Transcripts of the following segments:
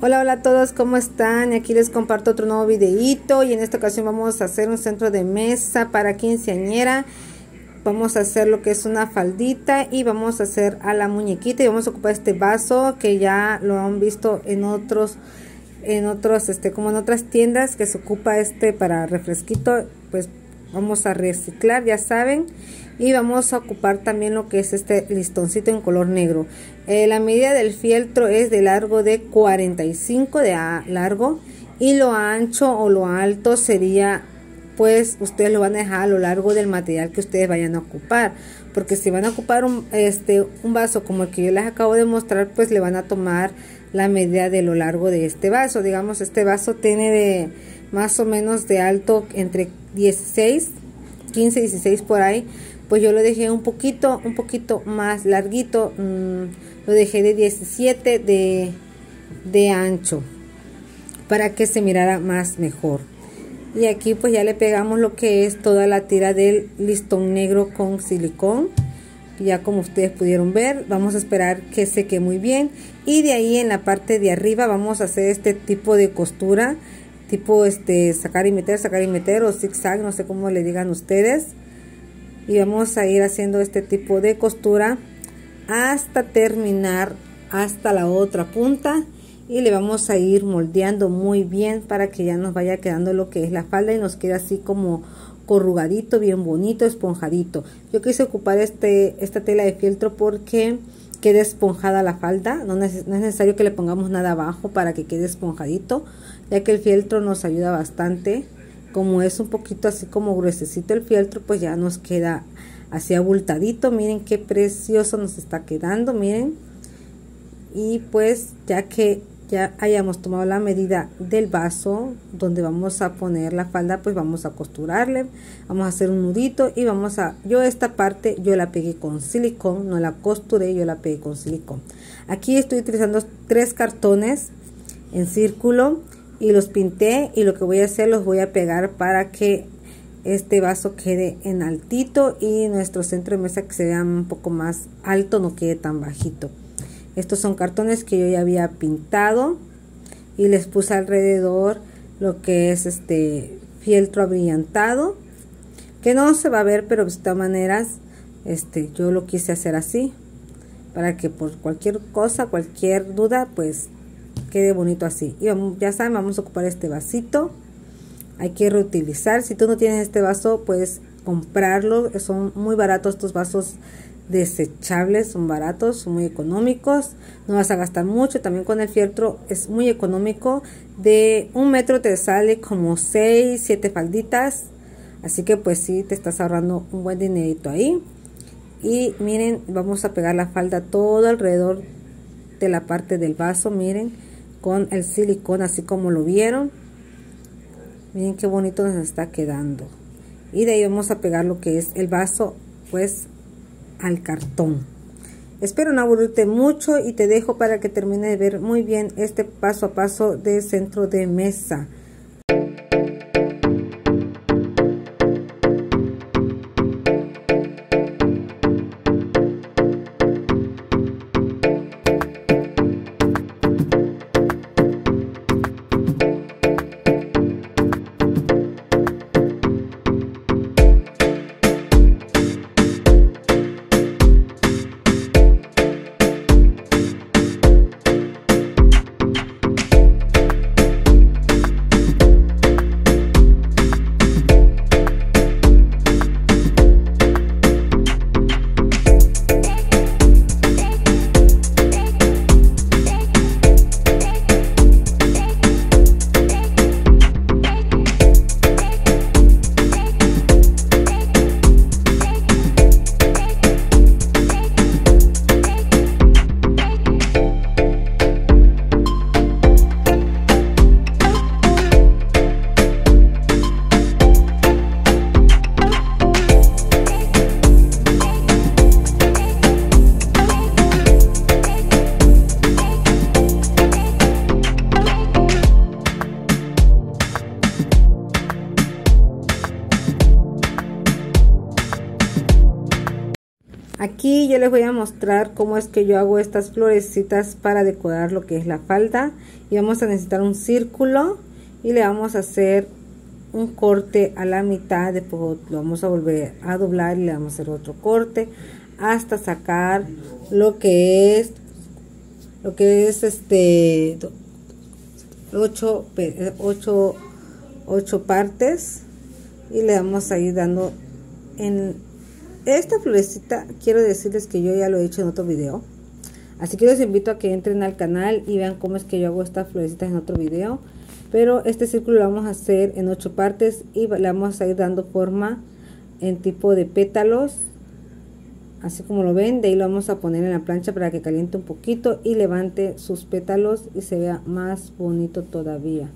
Hola, hola a todos, ¿cómo están? Aquí les comparto otro nuevo videito y en esta ocasión vamos a hacer un centro de mesa para quinceañera. Vamos a hacer lo que es una faldita y vamos a hacer a la muñequita y vamos a ocupar este vaso que ya lo han visto en otros en otros este como en otras tiendas que se ocupa este para refresquito, pues vamos a reciclar, ya saben y vamos a ocupar también lo que es este listoncito en color negro. Eh, la medida del fieltro es de largo de 45 de largo y lo ancho o lo alto sería pues ustedes lo van a dejar a lo largo del material que ustedes vayan a ocupar porque si van a ocupar un, este, un vaso como el que yo les acabo de mostrar pues le van a tomar la medida de lo largo de este vaso. Digamos este vaso tiene de más o menos de alto entre 16 15 16 por ahí pues yo lo dejé un poquito, un poquito más larguito, mm, lo dejé de 17 de, de ancho para que se mirara más mejor. Y aquí pues ya le pegamos lo que es toda la tira del listón negro con silicón. Ya como ustedes pudieron ver, vamos a esperar que seque muy bien. Y de ahí en la parte de arriba vamos a hacer este tipo de costura. Tipo este sacar y meter, sacar y meter o zigzag, no sé cómo le digan ustedes y vamos a ir haciendo este tipo de costura hasta terminar hasta la otra punta y le vamos a ir moldeando muy bien para que ya nos vaya quedando lo que es la falda y nos quede así como corrugadito, bien bonito, esponjadito. Yo quise ocupar este, esta tela de fieltro porque quede esponjada la falda, no, no es necesario que le pongamos nada abajo para que quede esponjadito, ya que el fieltro nos ayuda bastante. Como es un poquito así como gruesecito el fieltro pues ya nos queda así abultadito. Miren qué precioso nos está quedando miren. Y pues ya que ya hayamos tomado la medida del vaso donde vamos a poner la falda pues vamos a costurarle vamos a hacer un nudito y vamos a yo esta parte yo la pegué con silicón no la costuré yo la pegué con silicón. Aquí estoy utilizando tres cartones en círculo y los pinté y lo que voy a hacer los voy a pegar para que este vaso quede en altito y nuestro centro de mesa que se vea un poco más alto no quede tan bajito estos son cartones que yo ya había pintado y les puse alrededor lo que es este fieltro abrillantado que no se va a ver pero de todas maneras este yo lo quise hacer así para que por cualquier cosa cualquier duda pues quede bonito así. Y ya saben, vamos a ocupar este vasito. Hay que reutilizar. Si tú no tienes este vaso, puedes comprarlo. Son muy baratos estos vasos desechables, son baratos, son muy económicos. No vas a gastar mucho. También con el fieltro es muy económico. De un metro te sale como 6, 7 falditas. Así que pues sí, te estás ahorrando un buen dinerito ahí. Y miren, vamos a pegar la falda todo alrededor de la parte del vaso, miren con el silicón así como lo vieron miren qué bonito nos está quedando y de ahí vamos a pegar lo que es el vaso pues al cartón. Espero no aburrirte mucho y te dejo para que termine de ver muy bien este paso a paso de centro de mesa les voy a mostrar cómo es que yo hago estas florecitas para decorar lo que es la falda. Y vamos a necesitar un círculo y le vamos a hacer un corte a la mitad. Después lo vamos a volver a doblar y le vamos a hacer otro corte hasta sacar lo que es lo que es este 8 8 8 partes. Y le vamos a ir dando en esta florecita quiero decirles que yo ya lo he hecho en otro video. Así que les invito a que entren al canal y vean cómo es que yo hago esta florecita en otro video. Pero este círculo lo vamos a hacer en ocho partes y le vamos a ir dando forma en tipo de pétalos. Así como lo ven de ahí lo vamos a poner en la plancha para que caliente un poquito y levante sus pétalos y se vea más bonito todavía.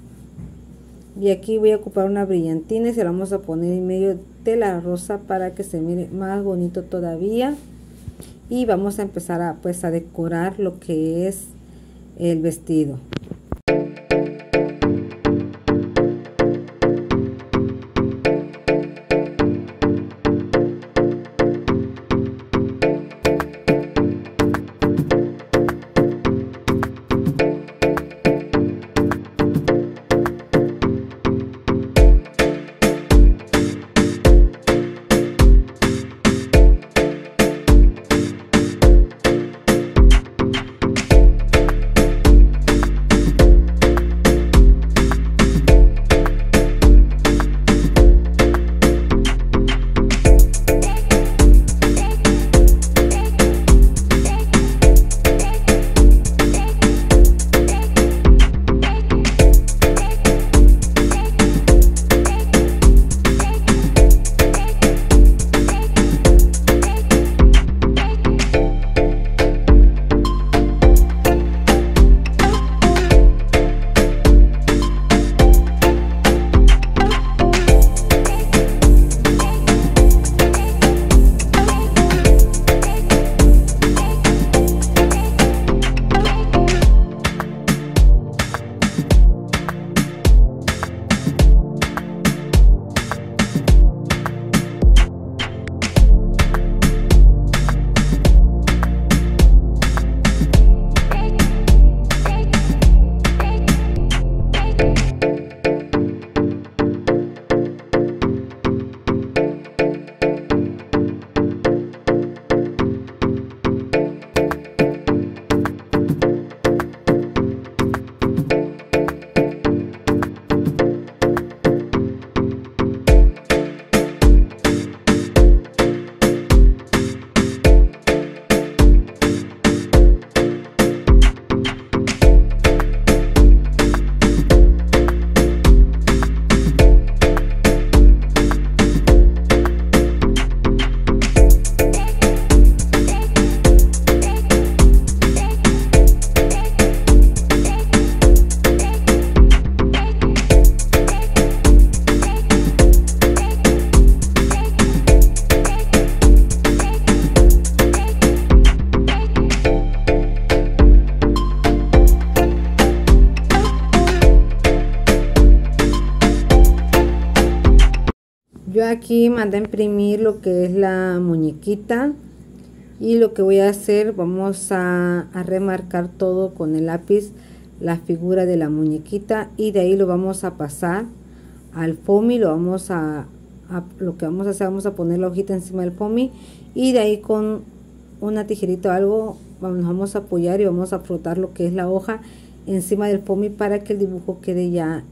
Y aquí voy a ocupar una brillantina y se la vamos a poner en medio la rosa para que se mire más bonito todavía. Y vamos a empezar a pues a decorar lo que es el vestido yo aquí mandé a imprimir lo que es la muñequita y lo que voy a hacer vamos a, remarcar todo con el lápiz la figura de la muñequita y de ahí lo vamos a pasar al foamy lo vamos a, lo que vamos a hacer vamos a poner la hojita encima del foamy y de ahí con una tijerita o algo vamos, vamos a apoyar y vamos a frotar lo que es la hoja encima del foamy para que el dibujo quede ya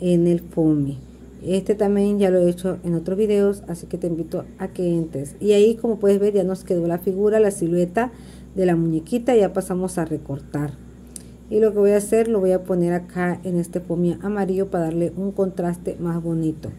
en el foamy este también ya lo he hecho en otros videos, así que te invito a que entres. Y ahí como puedes ver ya nos quedó la figura, la silueta de la muñequita, ya pasamos a recortar. Y lo que voy a hacer, lo voy a poner acá en este pomia amarillo para darle un contraste más bonito.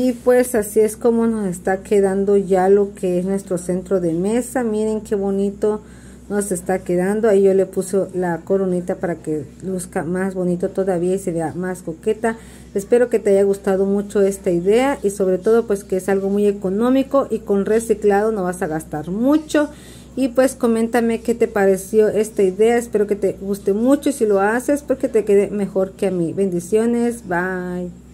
Y pues así es como nos está quedando ya lo que es nuestro centro de mesa. Miren qué bonito nos está quedando. Ahí yo le puse la coronita para que luzca más bonito todavía y se vea más coqueta. Espero que te haya gustado mucho esta idea y sobre todo pues que es algo muy económico y con reciclado no vas a gastar mucho. Y pues coméntame qué te pareció esta idea. Espero que te guste mucho. Y si lo haces porque te quede mejor que a mí. Bendiciones. Bye